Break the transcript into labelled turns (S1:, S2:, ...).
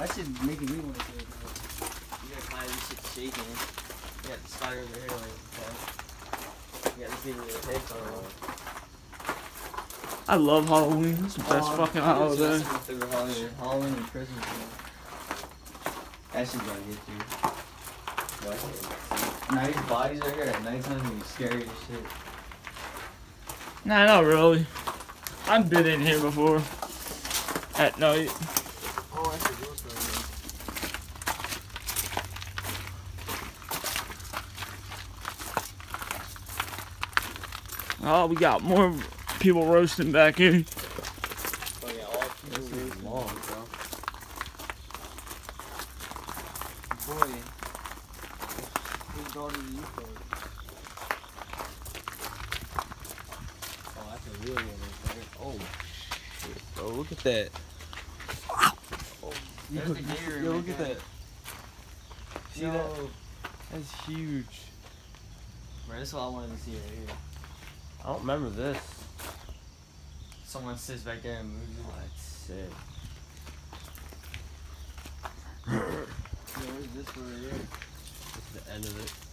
S1: That shit making me want to say it.
S2: You gotta find this shit shaking. You got the spider over here like that. You got this thing with your head on.
S3: I love Halloween. It's the best
S1: Oh,
S3: fucking holiday.
S1: just my holiday. Halloween and Christmas. Man. That shit's gonna get you. Now these bodies are here at nighttime and be scary as shit.
S3: Nah, not really. I've been in here before. At night.
S2: Oh, that's a ghost right
S3: Oh, we got more people roasting back here.
S2: Oh? Oh, that's a. Oh, look at that. Oh, Yo,
S1: right
S2: look at that. See
S1: Yo.
S2: that? That's huge. Bro, this is what I wanted to see right here.
S4: I don't remember this.
S2: Someone sits back there and moves it.
S4: That's sick.
S2: Yo, what is this for right here?
S4: This the end of it.